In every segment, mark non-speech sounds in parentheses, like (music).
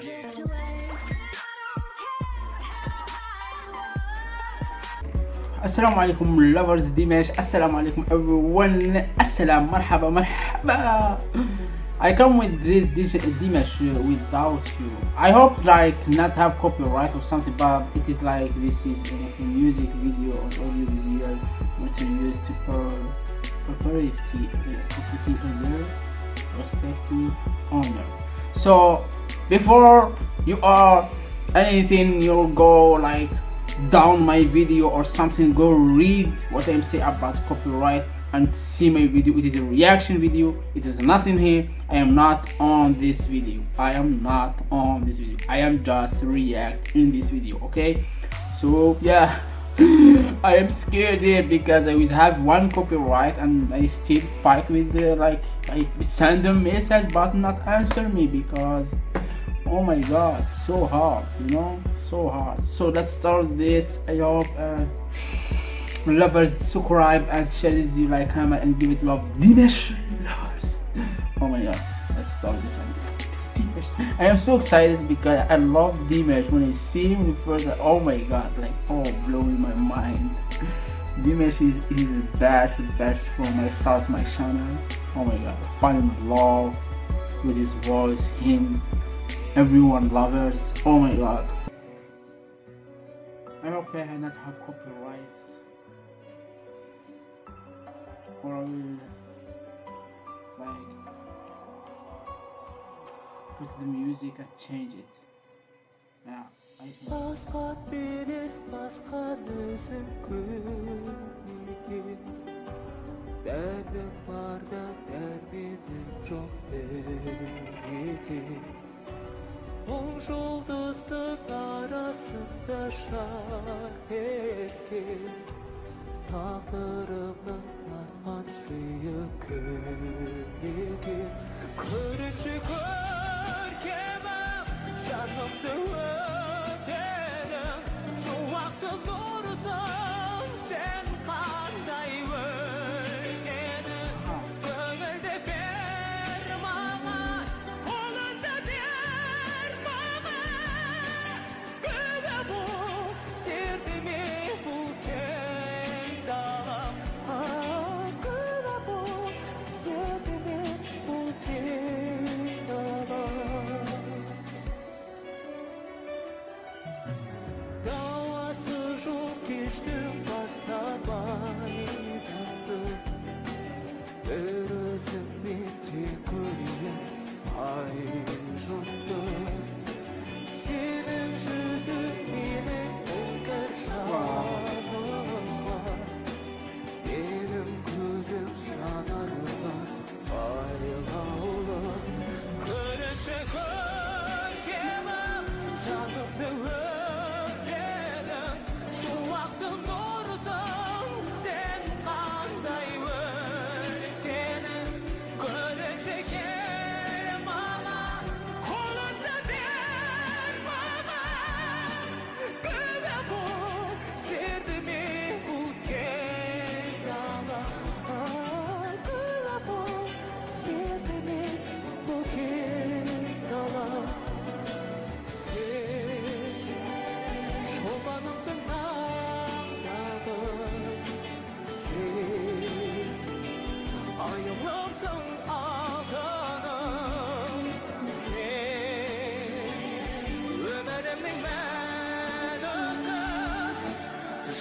drift away. السلام عليكم lovers ديماش السلام عليكم everyone السلام مرحبا مرحبا I come with this, this Dimash without you. I hope like not have copyright or something, but it is like this is a music video or audio visual materials to per property property owner respective owner. So before you are anything, you'll go like down my video or something. Go read what i'm saying about copyright and see my video. It is a reaction video. It is nothing here. I am not on this video. I am not on this video. I am just react in this video okay? So yeah. (gasps) I am scared here because i will have one copyright and i still fight with the like i send them message but not answer me because oh my god so hard you know so hard. So let's start this. I hope uh, lovers subscribe and share this video like hammer and give it love. Dimash lovers. Oh my god let's start this Dimash. I am so excited because I love Dimash when I see him first oh my god like oh blowing my mind. Dimash is, is the best best from I start my channel. Oh my god I find in love with his voice him everyone lovers. Oh my god. I hope I not have copyright. Or I will like put the music and change it. Yeah I think жұлдыздың арасында шар еткен Тағдырымның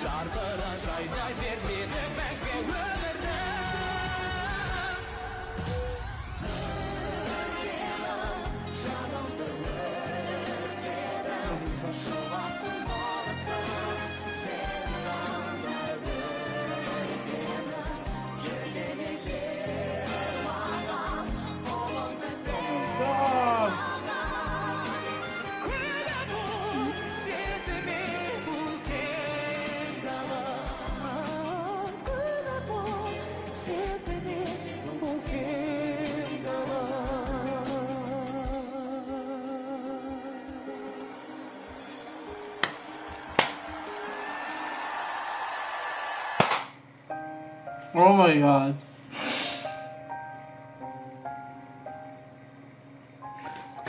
жарқыра жайнай бер менің мәңгі өмірім жанымды өртедің oh my god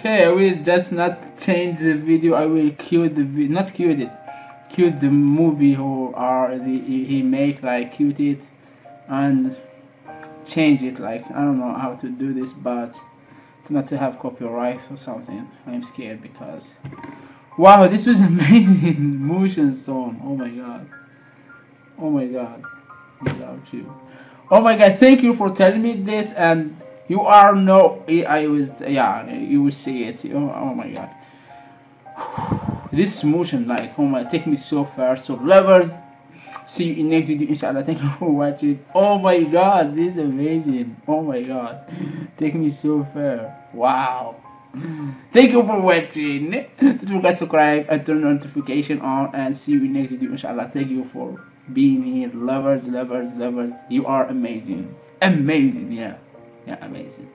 Okay, I will just not change the video. I will cue the vi- not cue it, cue the movie who are the he, make like cue it and change it. Like I don't know how to do this, but to not to have copyright or something. I'm scared because wow, this was (laughs) amazing motion zone. Oh my god. Oh my god. Without you. Oh my god, thank you for telling me this and you are no I was yeah, you will see it. Oh, oh my god. (sighs) This motion like oh my take me so far. So lovers see you in next video inshallah. Thank you for watching. Oh my god, this is amazing. Oh my god. Take me so far. Wow. Thank you for watching. Don't forget to subscribe and turn notification on and see you in next video inshallah. Thank you for being here. Lovers, lovers, lovers. You are amazing. Amazing, yeah. Yeah, amazing.